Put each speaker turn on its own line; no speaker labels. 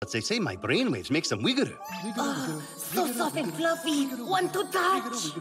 But they say my brainwaves makes them wiggle.
Ah, so soft and fluffy. Want to touch?